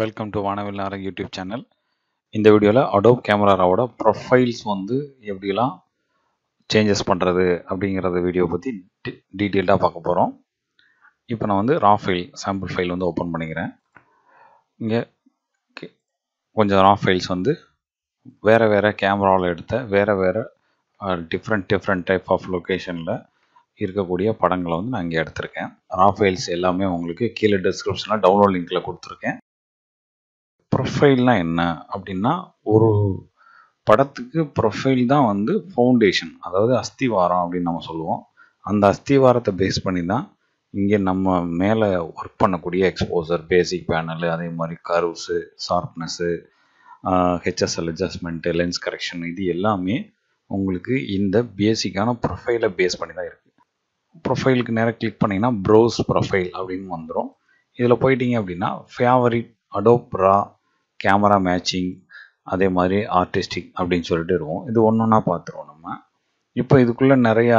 Welcome to வானவில் Narang YouTube channel இந்த வீடியோவில் அடோப் கேமராவோட ப்ரொஃபைல்ஸ் வந்து எப்படிலாம் சேஞ்சஸ் பண்ணுறது அப்படிங்கிறத வீடியோ பற்றி டீட்டெயில்டாக பார்க்க போகிறோம் இப்போ நான் வந்து ரா ஃபைல் சாம்பிள் ஃபைல் வந்து ஓப்பன் பண்ணிக்கிறேன். இங்கே கொஞ்சம் ரா ஃபைல்ஸ் வந்து வேறு வேறு கேமராவில் எடுத்த வேறு வேறு டிஃப்ரெண்ட் டிஃப்ரெண்ட் டைப் ஆஃப் லொக்கேஷனில் இருக்கக்கூடிய படங்களை வந்து நான் இங்கே எடுத்திருக்கேன். ரா ஃபைல்ஸ் எல்லாமே உங்களுக்கு கீழே டிஸ்கிரிப்ஷனில் டவுன்லோட் லிங்க்கில் கொடுத்துருக்கேன். ப்ரொஃபைல்னால் என்ன அப்படின்னா ஒரு படத்துக்கு ப்ரொஃபைல் தான் வந்து ஃபவுண்டேஷன் அதாவது அஸ்திவாரம் அப்படின்னு நம்ம சொல்லுவோம். அந்த அஸ்திவாரத்தை பேஸ் பண்ணி தான் இங்கே நம்ம மேலே ஒர்க் பண்ணக்கூடிய எக்ஸ்போசர் பேசிக் பேனலு அதே மாதிரி curves sharpness HSL adjustment lens correction இது எல்லாமே உங்களுக்கு இந்த பேசிக்கான ப்ரொஃபைலை பேஸ் பண்ணி தான் இருக்குது ப்ரொஃபைலுக்கு நேராக கிளிக் பண்ணிங்கன்னா ப்ரௌஸ் ப்ரொஃபைல் அப்படின்னு வந்துடும் இதில் போயிட்டீங்க அப்படின்னா ஃபேவரிட் அடோப்ரா கேமரா மேட்சிங் அதே மாதிரி ஆர்டிஸ்டிக் அப்படின்னு சொல்லிட்டு இருக்கும். இது ஒன்று ஒன்றா பார்த்துருவோம் நம்ம. இப்போ இதுக்குள்ளே நிறையா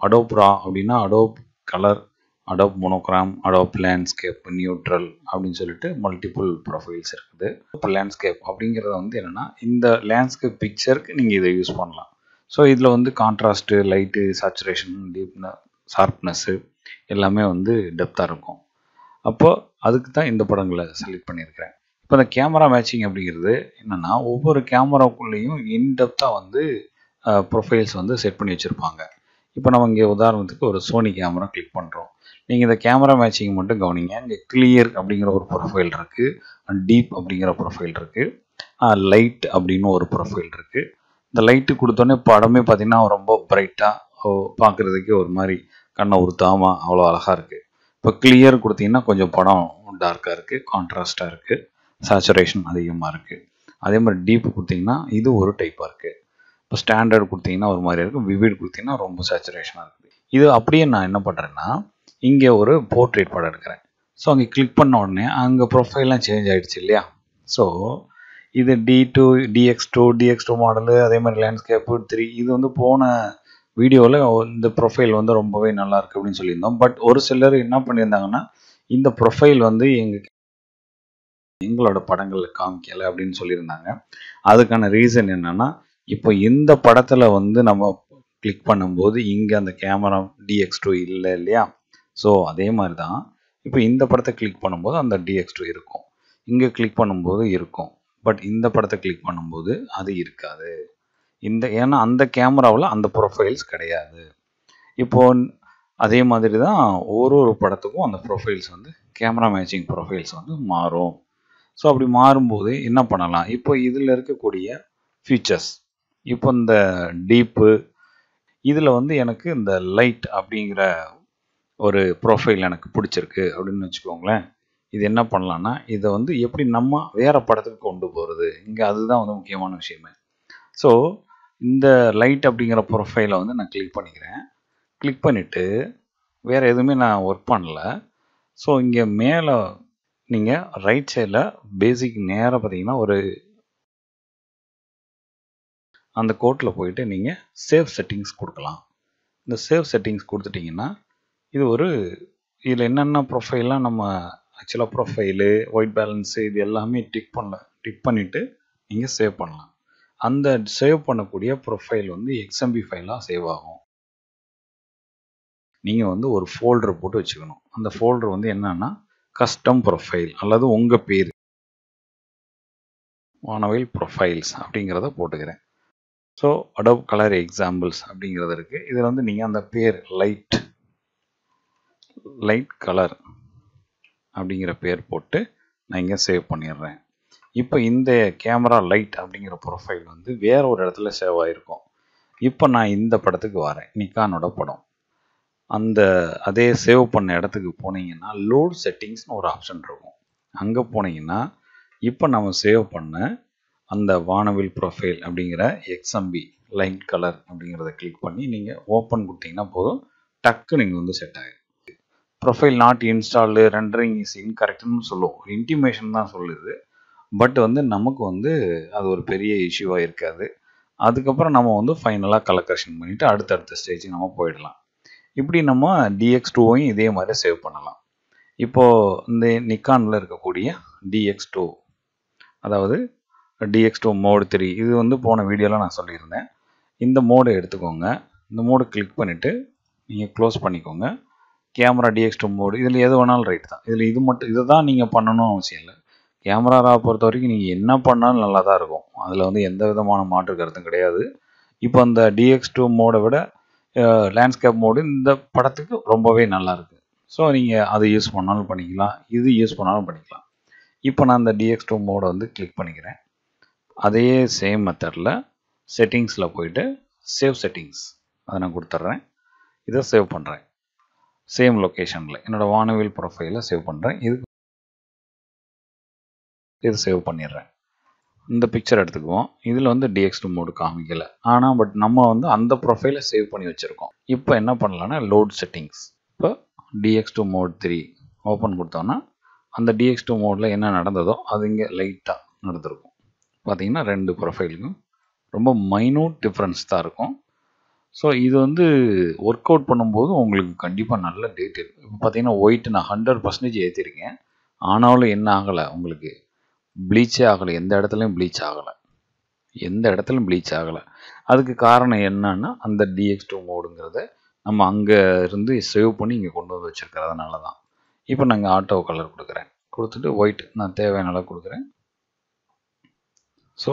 அடோப்ரா அப்படின்னா Adobe colour Adobe monochrome Adobe landscape neutral அப்படின்னு சொல்லிட்டு மல்டிபிள் ப்ரொஃபைல்ஸ் இருக்குது. இப்போ லேண்ட்ஸ்கேப் அப்படிங்கிறது வந்து என்னென்னா இந்த லேண்ட்ஸ்கேப் பிக்சருக்கு நீங்கள் இதை யூஸ் பண்ணலாம். ஸோ இதில் வந்து கான்ட்ராஸ்ட்டு லைட்டு சேச்சுரேஷன் டீப்ன ஷார்ப்னஸ்ஸு எல்லாமே வந்து டெப்த்தாக இருக்கும். அப்போது அதுக்கு தான் இந்த படங்களை செலக்ட் பண்ணியிருக்கிறேன். இப்போ இந்த கேமரா மேட்சிங் அப்படிங்கிறது என்னென்னா ஒவ்வொரு கேமராக்குள்ளேயும் இன்டெப்த்தாக வந்து ப்ரொஃபைல்ஸ் வந்து செட் பண்ணி வச்சுருப்பாங்க. இப்போ நம்ம இங்கே உதாரணத்துக்கு ஒரு சோனி கேமரா கிளிக் பண்ணுறோம் நீங்கள் இந்த கேமரா மேட்சிங் மட்டும் கவனிங்க. இங்கே கிளியர் அப்படிங்கிற ஒரு ப்ரொஃபைல் இருக்குது டீப் அப்படிங்கிற ப்ரொஃபைல் இருக்குது லைட் அப்படின்னு ஒரு ப்ரொஃபைல் இருக்குது இந்த லைட்டு கொடுத்தோன்னே படமே பார்த்திங்கன்னா ரொம்ப பிரைட்டாக பார்க்குறதுக்கே ஒரு மாதிரி கண்ணை உறுத்தாமல் அவ்வளோ அழகாக இருக்குது இப்போ கிளியர் கொடுத்தீங்கன்னா கொஞ்சம் படம் டார்க்காக இருக்குது கான்ட்ராஸ்டாக இருக்குது சேச்சுரேஷன் அதிகமாக இருக்குது அதே மாதிரி டீப் கொடுத்தீங்கன்னா இது ஒரு டைப்பாக இருக்குது இப்போ ஸ்டாண்டர்ட் கொடுத்தீங்கன்னா ஒரு மாதிரி இருக்கும் விவிட் கொடுத்தீங்கன்னா ரொம்ப சேச்சுரேஷனாக இருக்குது இது அப்படியே நான் என்ன பண்ணுறேன்னா இங்கே ஒரு போர்ட்ரேட் படம் எடுக்கிறேன். ஸோ அங்கே கிளிக் பண்ண உடனே அங்கே ப்ரொஃபைல்லாம் சேஞ்ச் ஆகிடுச்சு இல்லையா? ஸோ இது D two DX two DX two model அதே மாதிரி லேண்ட்ஸ்கேப்பு த்ரீ இது வந்து போன வீடியோவில் இந்த ப்ரொஃபைல் வந்து ரொம்பவே நல்லா இருக்குது அப்படின்னு சொல்லியிருந்தோம். பட் ஒரு சிலர் என்ன பண்ணியிருந்தாங்கன்னா இந்த ப்ரொஃபைல் வந்து எங்கள் எங்களோட படங்களில் காமிக்கலை அப்படின்னு சொல்லியிருந்தாங்க. அதுக்கான ரீசன் என்னென்னா இப்போ இந்த படத்தில் வந்து நம்ம கிளிக் பண்ணும்போது இங்கே அந்த கேமரா டிஎக்ஸ் டூ இல்லை இல்லையா? ஸோ அதே மாதிரி தான் இப்போ இந்த படத்தை கிளிக் பண்ணும்போது அந்த டிஎக்ஸ் டூ இருக்கும். இங்கே கிளிக் பண்ணும்போது இருக்கும். பட் இந்த படத்தை கிளிக் பண்ணும்போது அது இருக்காது. இந்த ஏன்னா அந்த கேமராவில் அந்த ப்ரொஃபைல்ஸ் கிடையாது. இப்போ அதே மாதிரி தான் ஒரு ஒரு படத்துக்கும் அந்த ப்ரொஃபைல்ஸ் வந்து கேமரா மேட்சிங் ப்ரொஃபைல்ஸ் வந்து மாறும். ஸோ அப்படி மாறும்போது என்ன பண்ணலாம்? இப்போ இதில் இருக்கக்கூடிய ஃபீச்சர்ஸ் இப்போ இந்த டீப்பு இதில் வந்து எனக்கு இந்த லைட் அப்படிங்கிற ஒரு ப்ரொஃபைல் எனக்கு பிடிச்சிருக்கு அப்படின்னு வச்சுக்கோங்களேன். இது என்ன பண்ணலான்னா இதை வந்து எப்படி நம்ம வேறு படத்துக்கு கொண்டு போகிறது இங்கே அதுதான் வந்து முக்கியமான விஷயமே. ஸோ இந்த லைட் அப்படிங்கிற ப்ரொஃபைலை வந்து நான் கிளிக் பண்ணிக்கிறேன். கிளிக் பண்ணிவிட்டு வேறு எதுவுமே நான் ஒர்க் பண்ணல. ஸோ இங்கே மேலே நீங்கள் ரைட் சைடில் பேசிக் நேராக பார்த்தீங்கன்னா ஒரு அந்த கோட்டில் போயிட்டு நீங்கள் சேவ் செட்டிங்ஸ் கொடுக்கலாம். இந்த சேவ் செட்டிங்ஸ் கொடுத்துட்டிங்கன்னா இது ஒரு இதில் என்னென்ன ப்ரொஃபைல்லாம் நம்ம ஆக்சுவலாக ப்ரொஃபைலு ஒயிட் பேலன்ஸு இது எல்லாமே டிக் பண்ணல டிக் பண்ணிவிட்டு நீங்கள் சேவ் பண்ணலாம். அந்த சேவ் பண்ணக்கூடிய ப்ரொஃபைல் வந்து எக்ஸ்எம்பி ஃபைலாக சேவ் ஆகும். நீங்கள் வந்து ஒரு ஃபோல்டர் போட்டு வச்சுக்கணும். அந்த ஃபோல்டர் வந்து என்னென்னா கஸ்டம் ப்ரொஃபைல் அல்லது உங்கள் பேர். வானவில் ப்ரொஃபைல்ஸ் அப்படிங்கிறத போட்டுக்கிறேன். ஸோ அடோப் கலர் எக்ஸாம்பிள்ஸ் அப்படிங்கிறது இருக்குது இதில் வந்து நீங்கள் அந்த பேர் லைட் லைட் கலர் அப்படிங்கிற பேர் போட்டு நான் இங்கே சேவ் பண்ணிடுறேன். இப்போ இந்த கேமரா லைட் அப்படிங்கிற ப்ரொஃபைல் வந்து வேற ஒரு இடத்துல சேவ் ஆகிருக்கும் இப்போ நான் இந்த படத்துக்கு வரேன். நிக்கானோட படம். அந்த அதே சேவ் பண்ண இடத்துக்கு போனீங்கன்னா லோட் செட்டிங்ஸ்னு ஒரு ஆப்ஷன் இருக்கும். அங்கே போனீங்கன்னா இப்போ நம்ம சேவ் பண்ண அந்த வானவில் ப்ரொஃபைல் அப்படிங்கிற எக்ஸ்எம்பி லைட் கலர் அப்படிங்கிறத கிளிக் பண்ணி நீங்கள் ஓப்பன் கொடுத்தீங்கன்னா போதும். டக்கு நீங்கள் வந்து செட் ஆகிடும் profile not installed rendering is இன்கரெக்ட்னு சொல்லுவோம். இன்டிமேஷன் தான் சொல்லுது. பட் வந்து நமக்கு வந்து அது ஒரு பெரிய இஷ்யூவாக இருக்காது. அதுக்கப்புறம் நம்ம வந்து ஃபைனலாக கலர் பண்ணிவிட்டு அடுத்தடுத்த ஸ்டேஜுக்கு நம்ம போயிடலாம். இப்படி நம்ம டிஎக்ஸ் டூவையும் இதே மாதிரி சேவ் பண்ணலாம். இப்போது இந்த நிக்கானில் இருக்கக்கூடிய டிஎக்ஸ் டூ அதாவது டிஎக்ஸ் டூ மோடு த்ரீ இது வந்து போன வீடியோவில் நான் சொல்லியிருந்தேன். இந்த மோடை எடுத்துக்கோங்க. இந்த மோடு கிளிக் பண்ணிவிட்டு நீங்கள் க்ளோஸ் பண்ணிக்கோங்க. கேமரா டிஎக்ஸ் டூ மோடு இதில் எது வேணாலும் ரைட் தான். இதில் இது மட்டும் இதை தான் நீங்கள் பண்ணணும் அவசியம் இல்லை. கேமரா பொறுத்த வரைக்கும் நீங்கள் என்ன பண்ணாலும் நல்லா தான் இருக்கும். அதில் வந்து எந்த விதமான மாற்று கருத்தும் கிடையாது. இப்போ அந்த டிஎக்ஸ் டூ மோடை விட லேண்ட்ஸ்கேப் மோடு இந்த படத்துக்கு ரொம்பவே நல்லா ஸோ நீங்கள் அதை யூஸ் பண்ணாலும் பண்ணிக்கலாம். இது யூஸ் பண்ணாலும் பண்ணிக்கலாம். இப்போ நான் அந்த டிஎக்ஸ் டூ மோடை வந்து கிளிக் பண்ணிக்கிறேன். அதே சேம் மெத்தடில் செட்டிங்ஸில் போயிட்டு சேவ் செட்டிங்ஸ் அதை நான் கொடுத்துட்றேன். இதை சேவ் பண்ணுறேன் சேம் லொக்கேஷனில் என்னோடய வானவில் ப்ரொஃபைலை சேவ் பண்ணுறேன் இது இது சேவ் பண்ணிடுறேன். இந்த பிக்சர் எடுத்துக்குவோம். இதில் வந்து டிஎக்ஸ் டூ மோடு காமிக்கலை. ஆனால் பட் நம்ம வந்து அந்த ப்ரொஃபைலை சேவ் பண்ணி வச்சுருக்கோம். இப்போ என்ன பண்ணலான்னா லோட் செட்டிங்ஸ் இப்போ DX two mode three open கொடுத்தோன்னா அந்த டிஎக்ஸ் டூ மோடில் என்ன நடந்ததோ அது இங்கே லைட்டாக நடந்திருக்கும். பார்த்தீங்கன்னா ரெண்டு ப்ரொஃபைலுக்கும் ரொம்ப மைனூட் டிஃப்ரென்ஸ் தான் இருக்கும். ஸோ இது வந்து ஒர்க் அவுட் பண்ணும்போது உங்களுக்கு கண்டிப்பாக நல்ல டேட் இப்போ பார்த்தீங்கன்னா ஒயிட் நான் ஹண்ட்ரட் பர்சன்டேஜ் ஏற்றிருக்கேன் ஆனாலும் என்ன ஆகலை உங்களுக்கு? ப்ளீச்சே ஆகலை. எந்த இடத்துலையும் ப்ளீச் ஆகலை. எந்த இடத்துலையும் ப்ளீச் ஆகலை. அதுக்கு காரணம் என்னன்னா அந்த டிஎக்ஸ் டூ மோடுங்கிறத நம்ம அங்கே இருந்து சேவ் பண்ணி இங்கே கொண்டு வந்து வச்சுருக்கிறதுனால தான். இப்போ நாங்கள் ஆட்டோ கலர் கொடுக்குறேன். கொடுத்துட்டு ஒயிட் நான் தேவையான அளவு கொடுக்குறேன். ஸோ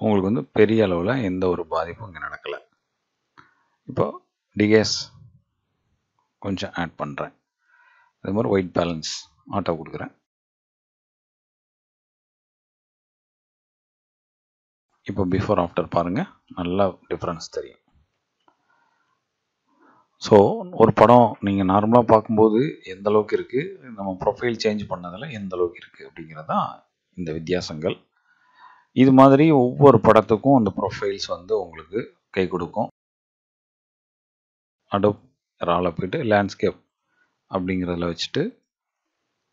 உங்களுக்கு வந்து பெரிய அளவில் எந்த ஒரு பாதிப்பும் இங்கே நடக்கலை. இப்போ டிஎஸ் கொஞ்சம் ஆட் பண்ணுறேன் அதே மாதிரி ஒயிட் பேலன்ஸ் ஆட்டோ கொடுக்குறேன். இப்போ பிஃபோர் ஆஃப்டர் பாருங்கள் நல்லா டிஃப்ரென்ஸ் தெரியும். ஸோ ஒரு படம் நீங்கள் நார்மலாக பார்க்கும்போது எந்த அளவுக்கு இருக்குது நம்ம ப்ரொஃபைல் சேஞ்ச் பண்ணதில் எந்த அளவுக்கு இருக்குது அப்படிங்கிறது தான் இந்த வித்தியாசங்கள். இது மாதிரி ஒவ்வொரு படத்துக்கும் அந்த ப்ரொஃபைல்ஸ் வந்து உங்களுக்கு கை கொடுக்கும். அடோப் ரால போய்ட்டு லேண்ட்ஸ்கேப் அப்படிங்கிறதுல வச்சுட்டு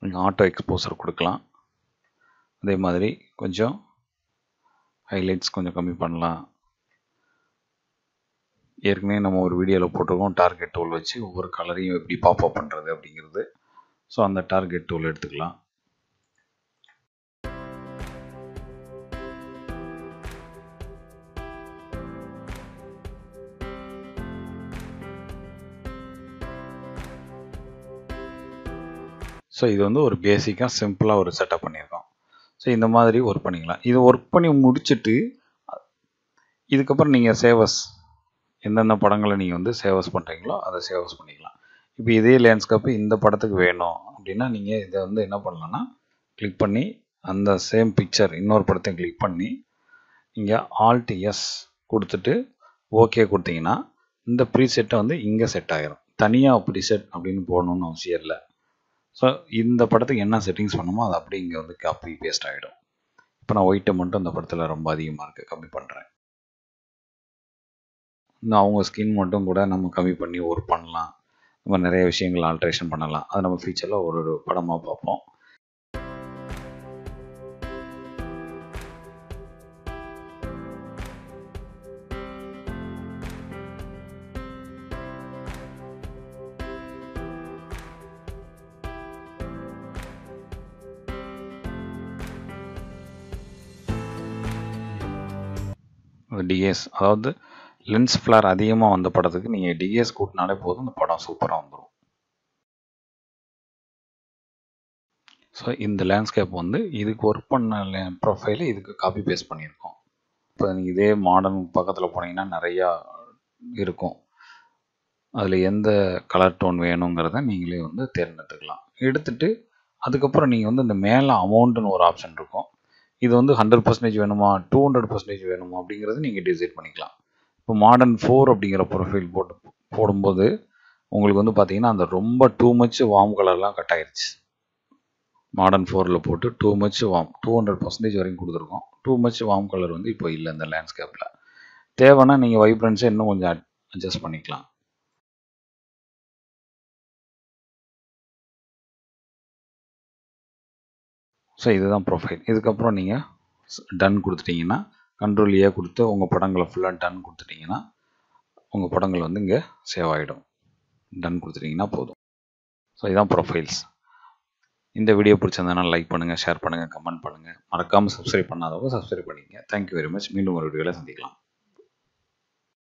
நீங்கள் ஆட்டோ எக்ஸ்போசர் கொடுக்கலாம். அதே மாதிரி கொஞ்சம் ஹைலைட்ஸ் கொஞ்சம் கம்மி பண்ணலாம். ஏற்கனவே நம்ம ஒரு வீடியோவில் போட்டிருக்கோம் டார்கெட் டூல் வச்சு ஒவ்வொரு கலரையும் எப்படி பாப்அப் பண்ணுறது அப்படிங்கிறது. ஸோ அந்த டார்கெட் டூல் எடுத்துக்கலாம். ஸோ இது வந்து ஒரு பேசிக்காக சிம்பிளாக ஒரு செட்டப் பண்ணியிருக்கோம். ஸோ இந்த மாதிரி ஒர்க் பண்ணிக்கலாம். இது ஒர்க் பண்ணி முடிச்சுட்டு இதுக்கப்புறம் நீங்கள் சேவஸ் எந்தெந்த படங்களை நீங்கள் வந்து சேவஸ் பண்ணுறீங்களோ அதை சேவஸ் பண்ணிக்கலாம். இப்போ இதே லேண்ட்ஸ்கேப்பு இந்த படத்துக்கு வேணும் அப்படின்னா நீங்கள் இதை வந்து என்ன பண்ணலான்னா கிளிக் பண்ணி அந்த சேம் பிக்சர் இன்னொரு படத்தையும் கிளிக் பண்ணி இங்கே ஆல்ட் எஸ் கொடுத்துட்டு ஓகே கொடுத்தீங்கன்னா இந்த ப்ரீசெட்டை வந்து இங்கே செட் ஆகிரும் தனியாக ப்ரீசெட் அப்படின்னு போடணும்னு அவசியம் இல்லை. ஸோ இந்த படத்துக்கு என்ன செட்டிங்ஸ் பண்ணுமோ அது அப்படி இங்கே வந்து காப்பி பேஸ்ட் ஆகிடும் இப்போ நான் ஒயிட்டை மட்டும் இந்த படத்தில் ரொம்ப அதிகமாக இருக்குது கம்மி பண்ணுறேன் இன்னும் அவங்க ஸ்கின் மட்டும் கூட நம்ம கம்மி பண்ணி ஒர்க் பண்ணலாம். நம்ம நிறைய விஷயங்கள் ஆல்ட்ரேஷன் பண்ணலாம். அது நம்ம ஃபியூச்சரில் ஒரு ஒரு படமாக பார்ப்போம். டிஎஸ் அதாவது லென்ஸ் ஃப்ளார் அதிகமாக வந்த படத்துக்கு நீங்கள் டிஎஸ் கூட்டினாலே போதும் இந்த படம் சூப்பராக வந்துடும் ஸோ இந்த லேண்ட்ஸ்கேப் வந்து இதுக்கு ஒர்க் பண்ண ப்ரொஃபைலை இதுக்கு காப்பி பேஸ்ட் பண்ணியிருக்கோம். இப்போ நீங்கள் இதே மாடர்ன் பக்கத்தில் போனீங்கன்னா நிறையா இருக்கும். அதில் எந்த கலர் டோன் வேணுங்கிறத நீங்களே வந்து தேர்ந்தெடுத்துக்கலாம். எடுத்துகிட்டு அதுக்கப்புறம் நீங்கள் வந்து இந்த மேலே அமௌண்ட்டுன்னு ஒரு ஆப்ஷன் இருக்கும். இது வந்து ஹண்ட்ரட் பர்சன்டேஜ் வேணுமா? டூ ஹண்ட்ரட் பர்சன்டேஜ் வேணுமா? அப்படிங்கிறது நீங்கள் டிசைட் பண்ணிக்கலாம். இப்போ மாடர்ன் ஃபோர் அப்படிங்கிற ப்ரொஃபைல் போட்டு போடும்போது உங்களுக்கு வந்து பார்த்தீங்கன்னா அந்த ரொம்ப டூ மச் வார்ம் கலர்லாம் கட் ஆயிடுச்சு மாடர்ன் ஃபோரில் போட்டு too much warm two hundred percentage வரைக்கும் கொடுத்துருக்கோம். டூ மச் வார்ம் கலர் வந்து இப்போ இல்லை இந்த லேண்ட்ஸ்கேப்பில் தேவைன்னா நீங்கள் வைப்ரன்ஸை இன்னும் கொஞ்சம் அட்ஜஸ்ட் பண்ணிக்கலாம். ஸோ இதுதான் ப்ரொஃபைல் இதுக்கப்புறம் நீங்கள் டன் கொடுத்துட்டிங்கன்னா கண்ட்ரோல் ஏ கொடுத்து உங்கள் படங்களை ஃபுல்லாக டன் கொடுத்துட்டிங்கன்னா உங்கள் படங்கள் வந்து இங்கே சேவ் ஆகிடும் டன் கொடுத்துட்டிங்கன்னா போதும். ஸோ இதுதான் ப்ரொஃபைல்ஸ் இந்த வீடியோ பிடிச்சிருந்தனால லைக் பண்ணுங்கள் ஷேர் பண்ணுங்கள் கமெண்ட் பண்ணுங்கள் மறக்காமல் சப்ஸ்கிரைப் பண்ணாதவங்க சப்ஸ்கிரைப் பண்ணிக்கங்க. தேங்க்யூ வெரி மச் மீண்டும் ஒரு வீடியோவில் சந்திக்கலாம்.